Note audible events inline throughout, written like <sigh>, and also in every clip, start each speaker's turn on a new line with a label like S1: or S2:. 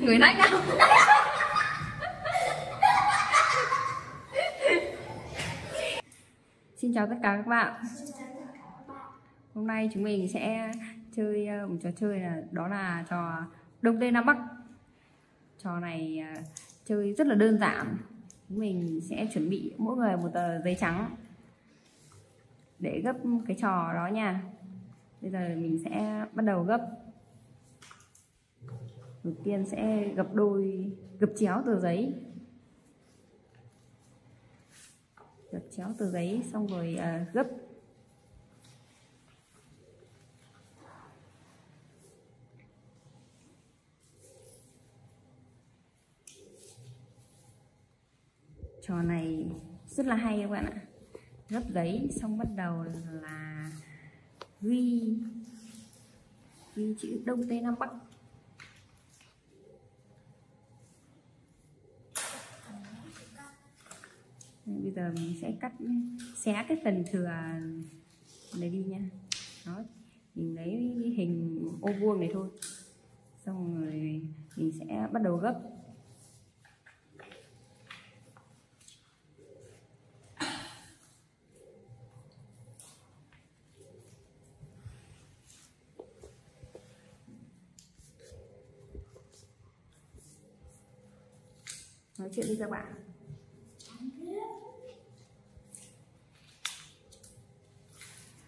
S1: người nách không Xin chào tất cả các bạn. Hôm nay chúng mình sẽ chơi ờ, một trò chơi là đó là trò Đông Tây Nam Bắc. Trò này ờ, chơi rất là đơn giản. Chúng mình sẽ chuẩn bị mỗi người một tờ giấy trắng Để gấp cái trò đó nha. Bây giờ mình sẽ bắt đầu gấp. Đầu tiên sẽ gập đôi Gập chéo tờ giấy. Gập chéo tờ giấy xong rồi à, gấp. Trò này rất là hay các bạn ạ. Gấp giấy xong bắt đầu là ghi ghi chữ đông tây nam bắc. Bây giờ mình sẽ cắt xé cái phần thừa này đi nha. Đó, mình lấy hình ô vuông này thôi. Xong rồi mình sẽ bắt đầu gấp. Nói chuyện đi các bạn.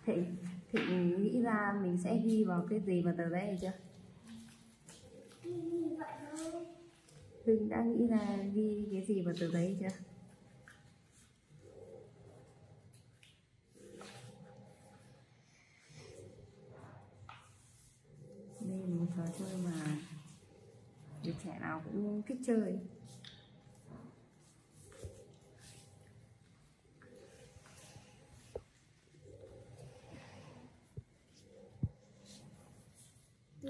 S1: Thịnh thịnh nghĩ ra mình sẽ ghi vào cái gì vào tờ giấy này chưa? Hưng đã nghĩ ra ghi cái gì vào tờ giấy chưa? Đây là một trò chơi mà đứa trẻ nào cũng thích chơi.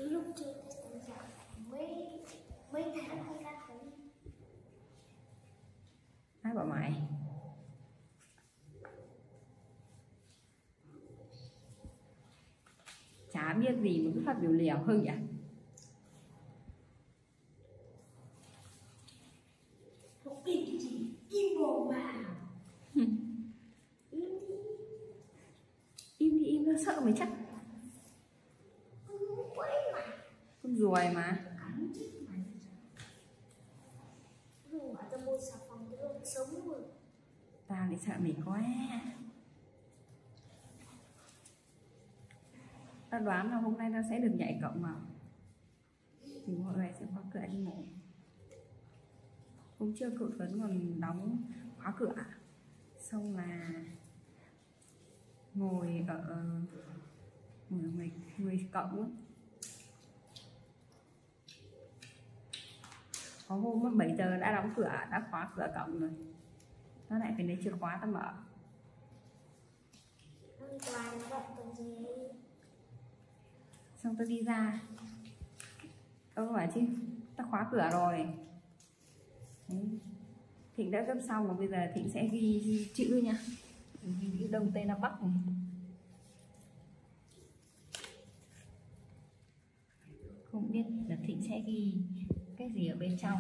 S2: Lúc chơi cũng giảm mấy mấy tháng hay các thứ
S1: ai bảo mày. Chả biết gì mà cứ phát biểu liều hơn vậy
S2: không biết cái gì im mồm mà im đi
S1: im đi im nó sợ mày chắc
S2: không quấy mà
S1: con ruồi mà
S2: cắn chết mày không bảo tao mua xà phòng tao không sống rồi
S1: tao lại sợ mày quá tao đoán là hôm nay nó sẽ được nhảy cộng vào. Thì mọi người sẽ khóa cửa đi ngủ. Hôm trước cậu Tuấn còn đóng khóa cửa xong là ngồi ở ngồi ở người, người cộng á. Có hôm 7 giờ đã đóng cửa đã khóa cửa cộng rồi. Nó lại phải lấy chìa khóa ta mở.
S2: Hôm qua nó bận còn gì?
S1: Xong tôi đi ra. Tôi bảo chứ tao khóa cửa rồi. Đấy. thịnh đã gấp xong rồi bây giờ thịnh sẽ ghi, ghi chữ nha. Ghi chữ đông tây nam bắc này. Không biết là thịnh sẽ ghi cái gì ở bên trong.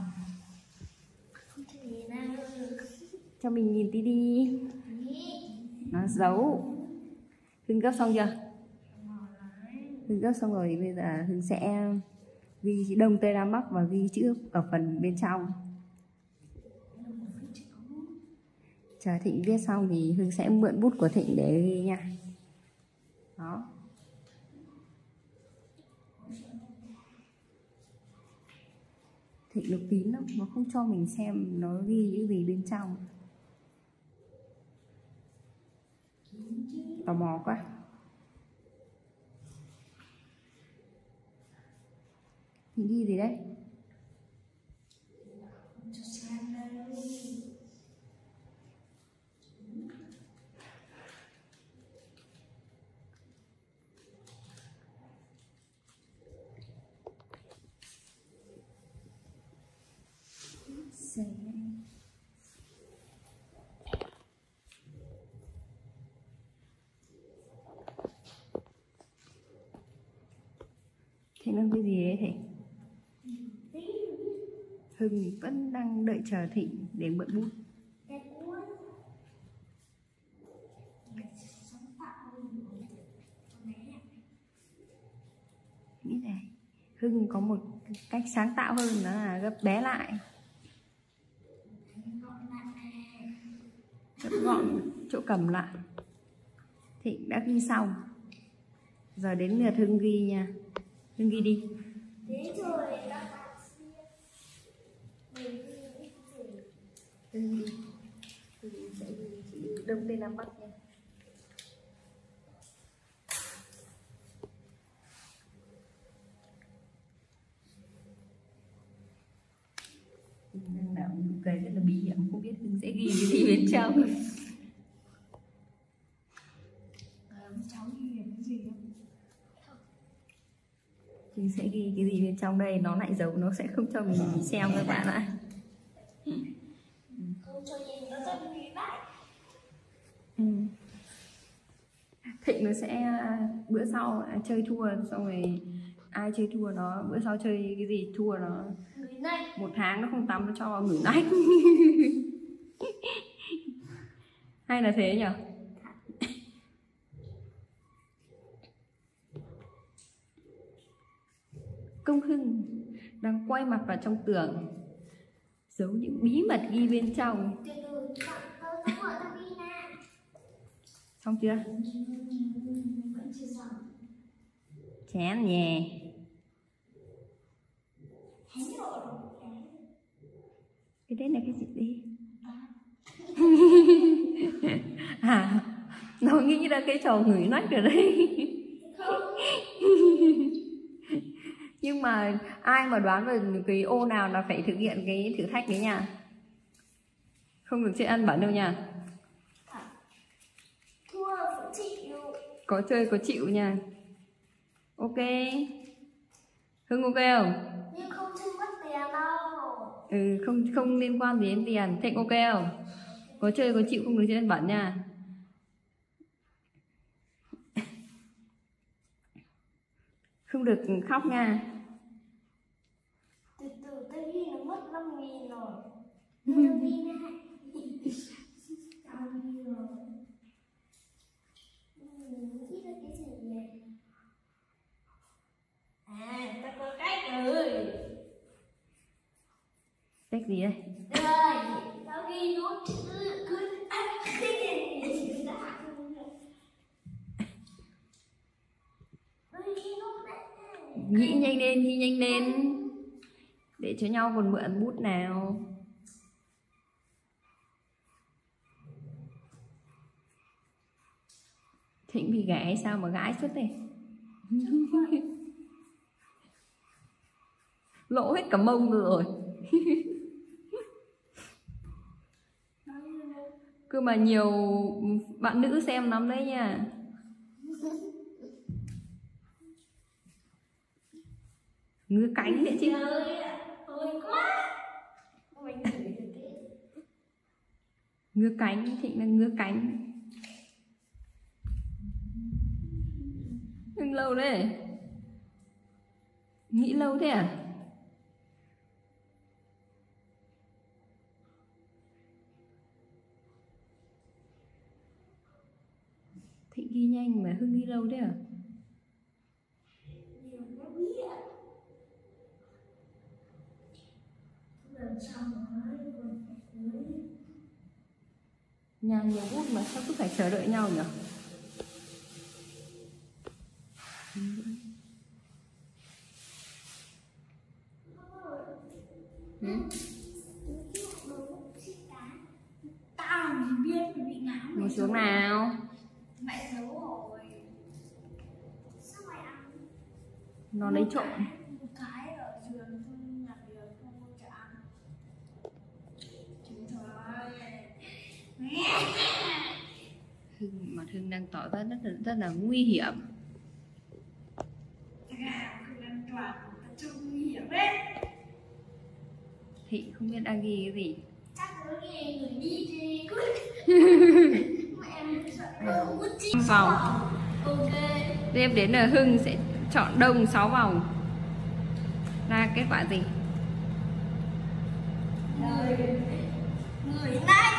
S1: Cho mình nhìn tí đi. Nó giấu. Hưng gấp xong chưa hưng gấp xong rồi bây giờ hưng sẽ ghi chữ đông tây nam bắc và ghi chữ ở phần bên trong. Chờ thịnh viết xong thì hưng sẽ mượn bút của thịnh để ghi nha. Đó. Thịnh lục tín lắm, nó không cho mình xem nó ghi những gì bên trong. Tò mò quá. Thì ghi gì đấy thì. Thế nó cái gì đấy
S2: thầy
S1: Hưng vẫn đang đợi chờ Thịnh để mượn bút. Nghĩ này Hưng có một cách sáng tạo hơn, đó là gấp bé lại.
S2: Lại.
S1: gấp gọn chỗ cầm lại. Thịnh đã ghi xong. Giờ đến lượt Hưng ghi nha. Hưng ghi đi
S2: Thế rồi các bạn xem. Mình ghi những gì?
S1: Hưng sẽ ghi chữ đông tây nam bắc nha. Đang nở nụ cười rất là bí hiểm không biết Hưng sẽ ghi cái gì bên <laughs> trong.
S2: Ờ, cháu ghi cái gì không?
S1: Hưng sẽ ghi cái gì bên trong đây nó lại giấu nó sẽ không cho mình xem các bạn ạ
S2: Không cho nhìn nó rất nguy bại.
S1: Ừ. Thịnh nó sẽ bữa sau à, chơi thua xong rồi ai chơi thua nó bữa sau chơi cái gì thua nó. Một tháng nó không tắm nó cho ngửi nách. <laughs> Hay là thế nhở <laughs> công hưng đang quay mặt vào trong tường giấu những bí mật ghi bên trong
S2: Từ từ, tao tao tao mở tao ghi nè
S1: xong chưa? Chén nhè cái đấy là cái gì đi? <laughs> À nó nghĩ ra cái trò người nách rồi đây <laughs> nhưng mà ai mà đoán được cái ô nào là phải thực hiện cái thử thách đấy nha không được chơi ăn bẩn đâu nha
S2: Thua phải chịu
S1: có chơi có chịu nha. Ok. Hưng ok không?
S2: Nhưng không chơi mất tiền đâu.
S1: ừ không không liên quan gì đến tiền. Thịnh ok không? Có chơi có chịu không được chơi bẩn nha. <laughs> Không được khóc nha.
S2: Từ từ tao ghi nó mất 5 nghìn rồi. Tao ghi nè. Tao ghi rồi. Ừ, Nghĩ ra cái gì nhỉ? À, tao có cách rồi.
S1: cách gì đây?
S2: Đây, tao ghi nốt chữ cứ à, cái gì
S1: nghĩ nhanh lên nghĩ nhanh lên. Để cho nhau còn mượn bút nào. Thịnh bị gãi sao mà gãi suốt đây lỗ hết cả mông rồi. <laughs> Cứ mà nhiều bạn nữ xem lắm đấy nha. Ngứa cánh đấy chứ. Ngứa cánh thịnh là ngứa cánh. Đừng lâu đấy. Nghĩ lâu thế à thịnh ghi nhanh mà hưng ghi lâu thế à? Nhà nhiều bút mà sao cứ phải chờ đợi nhau nhỉ ừ? Ngồi xuống nào
S2: Mẹ xấu rồi. Sao mày ăn?
S1: Nó lấy trộm.
S2: Một cái ở giường không nhặt được không có cho ăn. Chúng trời
S1: hưng mà hưng đang tỏ ra rất là rất là nguy hiểm. Thị không biết đang ghi cái gì.
S2: Chắc nó nghe người đi thì <laughs> cứ Mẹ mình sợ đâu có chi
S1: vòng
S2: Ok
S1: tiếp đến là hưng, sẽ chọn đông 6 vòng. Ra kết quả gì?
S2: Người này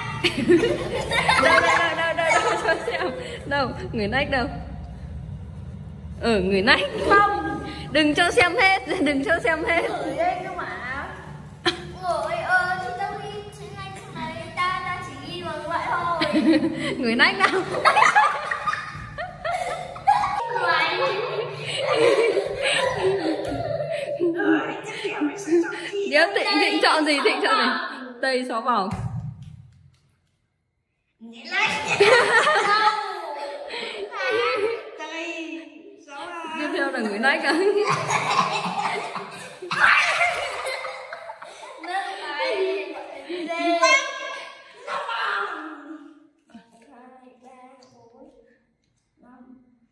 S1: đâu đâu đâu đâu đâu đâu cho xem đâu người nách đâu? Ở, người nách. Không. Đừng cho xem hết, đừng cho xem hết. <laughs>
S2: người
S1: nách nào Điếm thịnh thịnh chọn gì? Thịnh chọn gì? Tây xóa vòng tiếp theo là người nách à <laughs>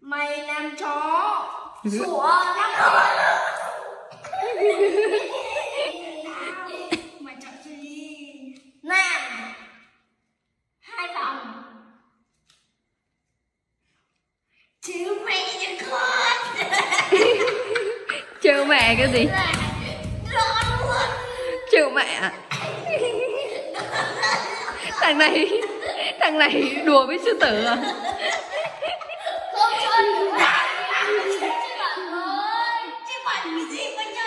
S2: mày làm chó sủa năm mày chọn gì nam hai phòng chứ mẹ nhà con
S1: trêu mẹ cái gì?
S2: Lo
S1: trêu mẹ à? thằng này thằng này đùa với sư tử à?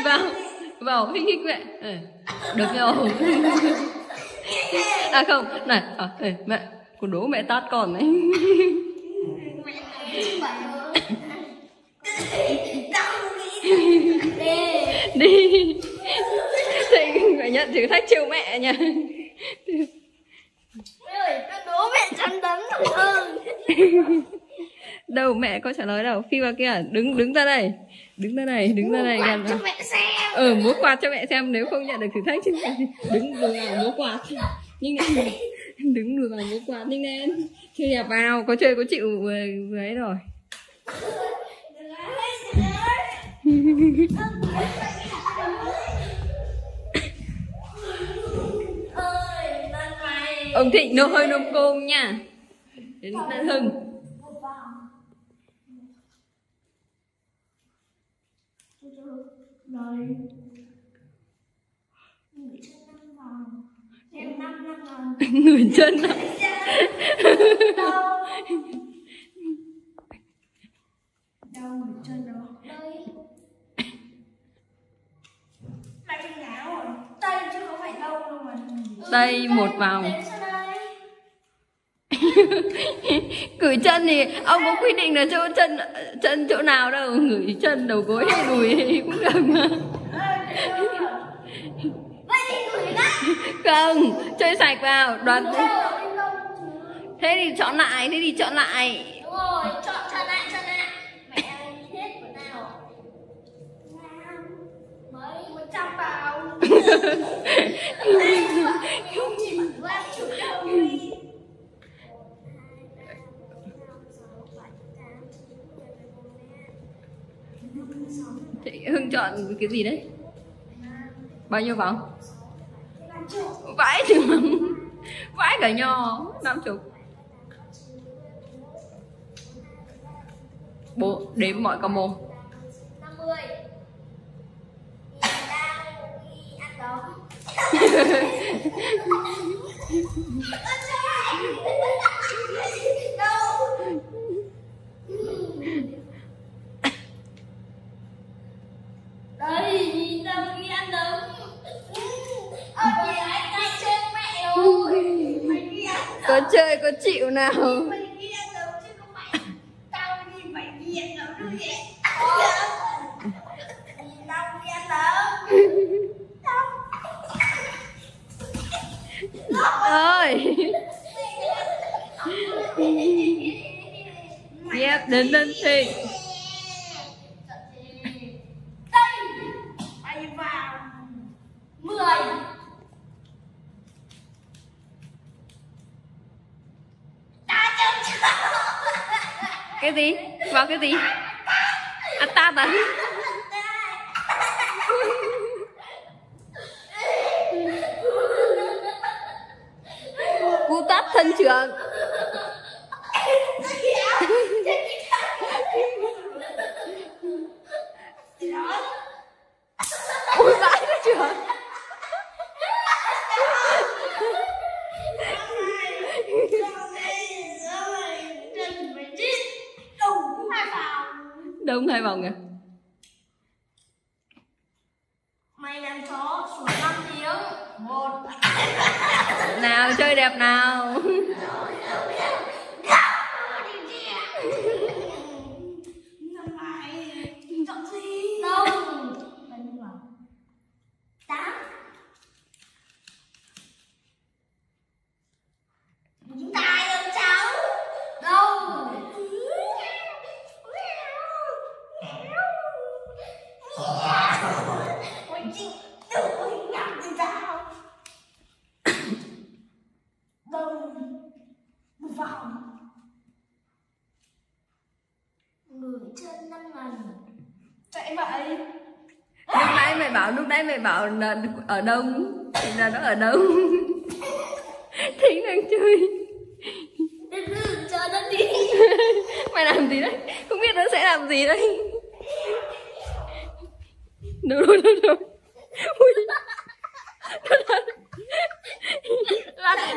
S1: Vào vào hích hích mẹ. Ừ. được rồi <laughs> à không này à, ê, mẹ con đố mẹ tát con đấy. <laughs>
S2: Đi.
S1: Thì phải nhận thử thách trêu mẹ nha
S2: đố mẹ chăn đấm hơn <laughs>
S1: đâu mẹ có trả lời đâu. Khi vào kia đứng đứng ra đây. Đứng ra đây đứng ra đây gần
S2: cho mẹ xem.
S1: Ừ múa quạt cho mẹ xem nếu không nhận được thử thách chứ. Đứng vừa vào múa quạt. Nhưng lên đứng vừa vào múa quạt. Nhanh lên chơi nhà vào có chơi có chịu vừa, vừa ấy rồi.
S2: Này.
S1: Ông thịnh nó hơi nôm côm nha. Đến hưng
S2: rồi người chân năm vòng. Em năm năm vòng.
S1: Người chân à?
S2: đâu người chân đâu. Đây. Ngáo rồi tay chứ không phải đâu đâu mà.
S1: Đây một vòng Cử chân thì ông có quy định là chỗ chân chân chỗ nào đâu ngửi chân đầu gối hay đùi thì cũng được mà. Không chơi sạch vào đoán thế thì chọn lại thế thì chọn lại.
S2: Đúng rồi, chọn chọn lại, chọn lại. Mấy, một trăm vào <laughs> Không chỉ bằng ba chục đâu đi
S1: Chị Hưng chọn cái gì đấy? Bao nhiêu vòng? Vãi chừng <laughs> vãi cả nho năm chục. Bộ đếm mọi combo.
S2: Đâu <laughs> Nhìn tao đi ăn đống
S1: ơi Yep, đến đến thì gì? Vào cái gì? À ta à cú tát thân trường Ui vãi cái trường Thank <laughs> you. Đông hai vòng à
S2: Mày làm chó sủa 5 tiếng. Một.
S1: nào chơi đẹp nào
S2: Vòng. Người trên năm lần. Chạy vậy.
S1: lúc nãy mày bảo lúc nãy mày bảo là ở đông thì là nó ở đông <laughs> thính đang chơi
S2: chờ nó đi. <laughs>
S1: mày làm gì đấy không biết nó sẽ làm gì đây đâu đâu đâu đâu Ui. <laughs>
S2: Lại.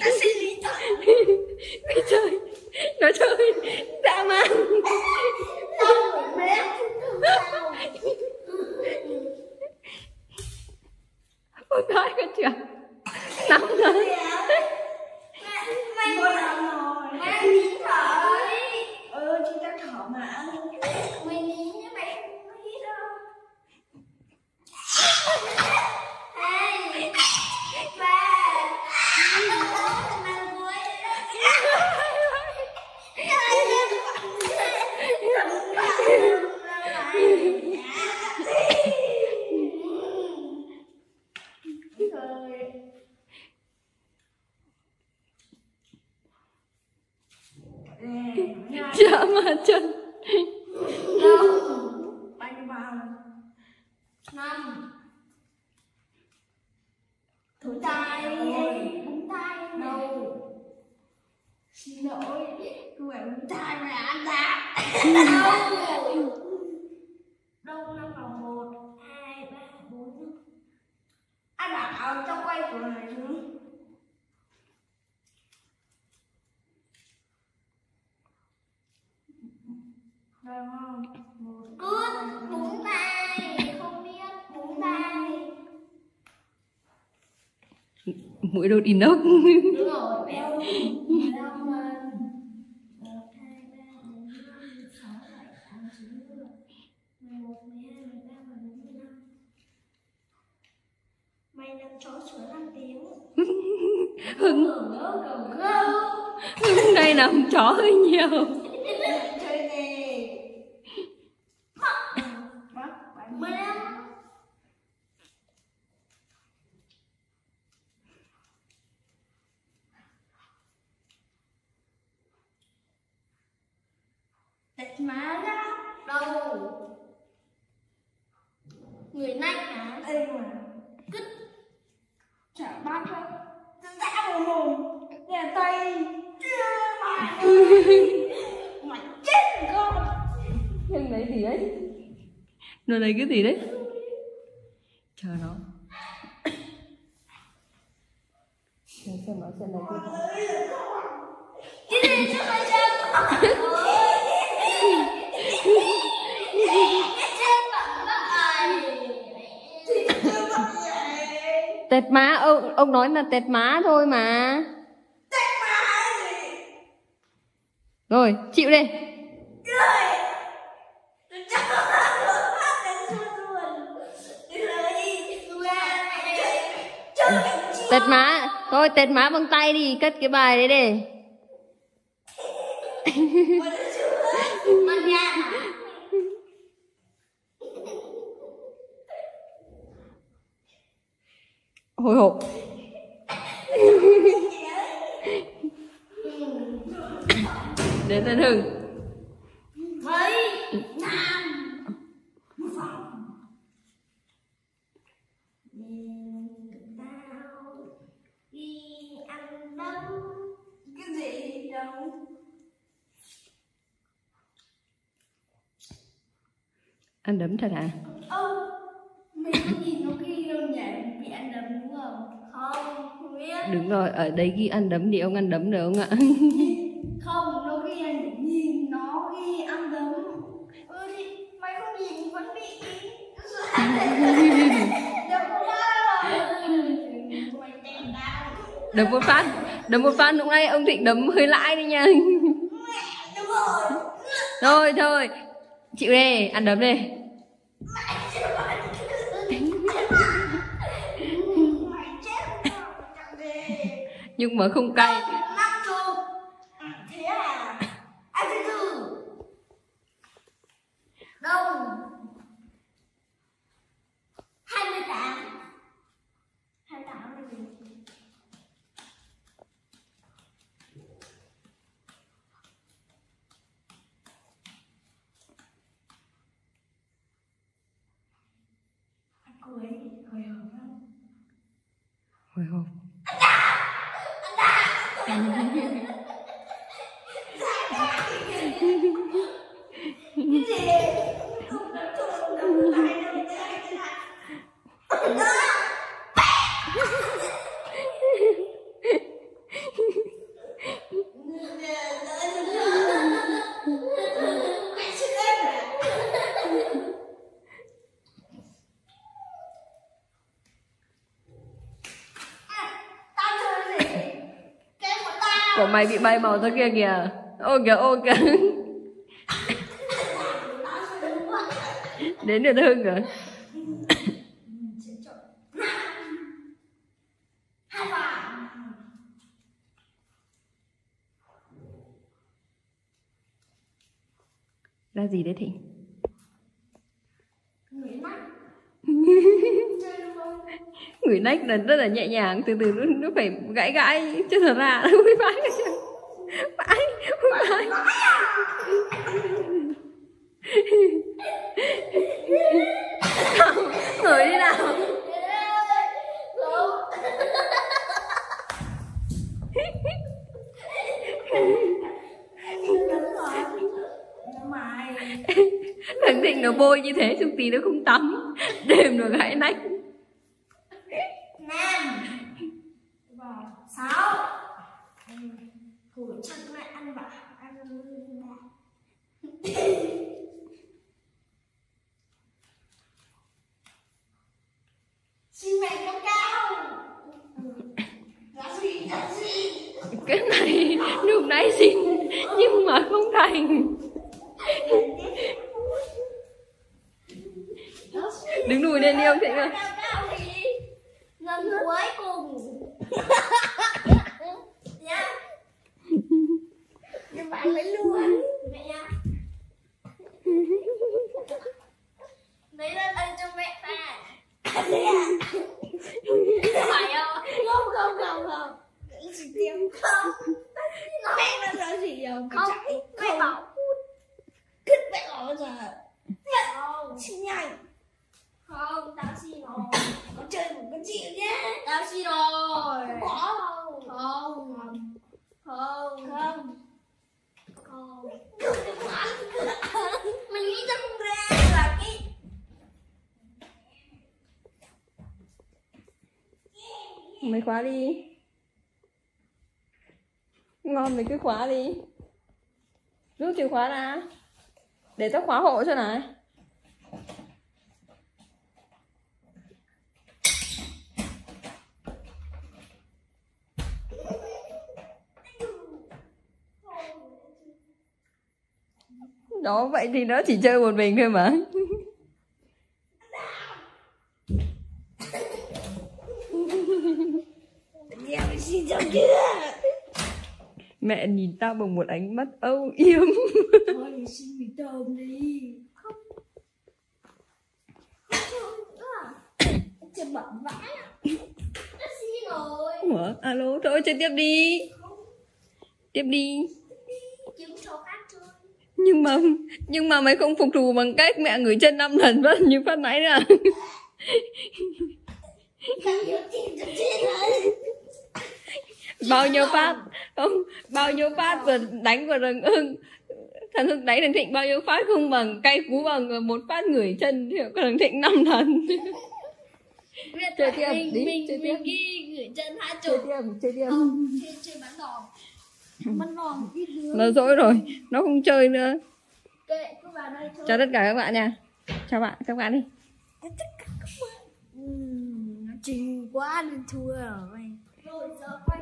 S2: Ta sẽ lý tội.
S1: nó chơi nó chơi dã man
S2: Tao mép.
S1: ôi nói con chưa nóng rồi
S2: Mày ngồi làm rồi. Mày nín thở đi.
S3: Ừ, chị ta thở mà
S2: Mày nín chứ mày không có hít đâu. Ê, ba. Năm cuối.
S1: dã man chân
S3: bao nhiêu bao
S2: năm thủ tay búng tay đầu xin lỗi không phải búng tay mà ăn đá đâu đâu năm vòng một hai ba bốn
S3: anh bảo trong quay của này chứ Được không? Một,
S2: cút búng tay không biết búng tay
S1: mũi đốt inox
S2: đúng rồi béo năm lần một hai ba bốn năm sáu bảy tám chín mười mười một mười hai mười ba mười bốn mười năm mày làm chó sửa năm tiếng
S1: hưng <laughs> <laughs> đây nằm chó hơi nhiều. <laughs>
S3: Tịch má ra.
S2: Đầu người nách hả?
S3: Ê mà
S2: cứt
S3: Chả bắt đâu Dã vào mồm Nè tay Chưa mà Mày chết rồi con
S1: hưng lấy gì đấy? Nó lấy cái gì đấy? Chờ nó. Xem xem nó sẽ lấy cái gì tẹt má ông ông nói là tẹt má thôi mà. Rồi chịu đi tẹt má. Thôi tẹt má bằng tay đi cất cái bài đấy đi. Hồi hộp. Đến đến hưng anh đấm thật à?
S2: hả ừ mình không nhìn nó ghi đâu nhỉ bị anh đấm đúng không? Không không biết.
S1: Đúng rồi ở đấy ghi anh đấm thì ông anh đấm được không ạ? <laughs>
S2: Không nó ghi anh nhìn nó ghi anh đấm ừ thì mày không nhìn vẫn bị <laughs>
S1: đấm một phát đấm một phát lúc nay ông thịnh đấm hơi lãi đi nha. Thôi thôi chịu đi ăn đấm đi. Nhưng mà không cay
S2: năm chục thế à anh thứ tư đông hai mươi tám hai mươi tám là gì Anh cười cười hưởng không
S1: hồi hộp
S2: cái gì không được không được lại đâu đây lại
S1: của mày bị bay màu tới kia kìa. Ô kìa ô kìa đến được hưng rồi. Là gì đấy thịnh? Người nách là rất là nhẹ nhàng từ từ nó, nó phải gãi gãi chứ thật ra nó mới <laughs> vãi. Vãi vãi. Không ngồi đi nào. Thằng thịnh nó bôi như thế chung tí nó không tắm. Đêm nó gãi nách
S2: năm sáu Ủa chắc mẹ ăn vả ăn vả xin mẹ cao cao giá gì giá gì
S1: cái này lúc nãy xin nhưng mà không thành đứng đùi lên đi ông thịnh ơi.
S2: Lần cuối cùng. Nhá <laughs> nhưng bạn lấy luôn mẹ nhá lấy lên đây cho mẹ ta thế à phải không không không không không chỉ tiêm không mẹ nó nói gì đâu không mẹ bảo cứt mẹ bảo bao giờ không xin nhanh không tao xin rồi con chơi một con chịu nhé tao xin rồi không có không không không không không mình nghĩ ra không ra là cái
S1: mày khóa đi. Ngon mày cứ khóa đi. Rút chìa khóa ra. Để tao khóa hộ cho này. Đó, vậy thì nó chỉ chơi một mình thôi mà
S2: nhà <laughs>
S1: mẹ nhìn tao bằng một ánh mắt âu yếm. <laughs>
S2: Thôi mình xin mì tôm đi. Không. Không chưa bẩn vãi à. Đã xin rồi.
S1: Ủa, alo thôi chơi tiếp đi. Tiếp đi.
S2: Kiếm chỗ khác chơi.
S1: Nhưng mà nhưng mà mày không phục thù bằng cách mẹ gửi chân năm lần vẫn như phát nãy nữa
S2: Tao nhớ tìm cho chết rồi
S1: bao nhiêu phát? Không bao nhiêu phát vừa đánh vào thằng hưng thằng hưng đánh thằng thịnh bao nhiêu phát không bằng cay cú bằng một phát ngửi chân thì thằng thịnh năm lần. Chơi tiếp,
S2: mình,
S1: đi,
S2: mình,
S1: chơi tiếp.
S2: ghi gửi chân hai
S1: chơi
S2: chục.
S1: tiếp chơi tiếp.
S2: Không, chơi, chơi bắn đòn Bắn đòn
S1: nó dỗi rồi nó không chơi nữa.
S2: Kệ, chơi
S1: chào tất cả các bạn nha. Chào bạn các bạn đi.
S2: Tất cả trình quá nên thua rồi.
S3: Rồi giờ quay